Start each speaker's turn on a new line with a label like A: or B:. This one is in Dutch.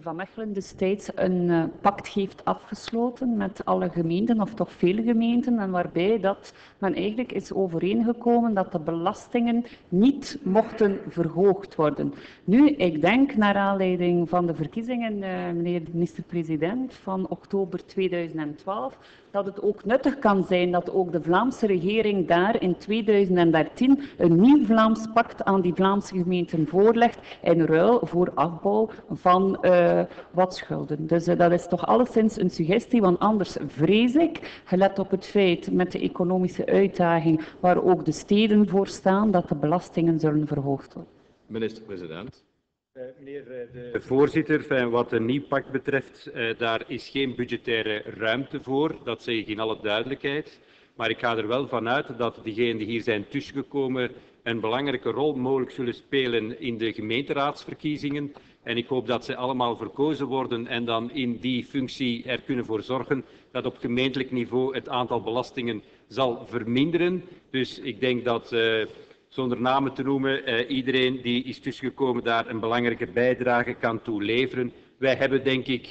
A: Van Mechelen destijds een uh, pact heeft afgesloten met alle gemeenten, of toch veel gemeenten, en waarbij dat men eigenlijk is overeengekomen dat de belastingen niet mochten verhoogd worden. Nu, ik denk naar aanleiding van de verkiezingen, uh, meneer de minister-president, van oktober 2012, dat het ook nuttig kan zijn dat ook de Vlaamse regering daar in 2013 een nieuw Vlaams pact aan die Vlaamse gemeenten voorlegt in ruil voor afbouw van uh, wat schulden. Dus uh, dat is toch alleszins een suggestie, want anders vrees ik, gelet op het feit met de economische uitdaging waar ook de steden voor staan, dat de belastingen zullen verhoogd worden.
B: Minister-president.
C: Uh, meneer de voorzitter, wat een nieuw pact betreft, uh, daar is geen budgettaire ruimte voor. Dat zeg ik in alle duidelijkheid. Maar ik ga er wel vanuit dat diegenen die hier zijn tussengekomen een belangrijke rol mogelijk zullen spelen in de gemeenteraadsverkiezingen. En ik hoop dat ze allemaal verkozen worden en dan in die functie er kunnen voor zorgen dat op gemeentelijk niveau het aantal belastingen zal verminderen. Dus ik denk dat uh, zonder namen te noemen, uh, iedereen die is tussengekomen daar een belangrijke bijdrage kan toe leveren. Wij hebben denk ik